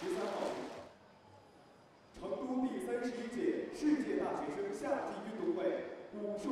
十三号成都第三十一届世界大学生夏季运动会武术。